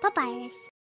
パパです。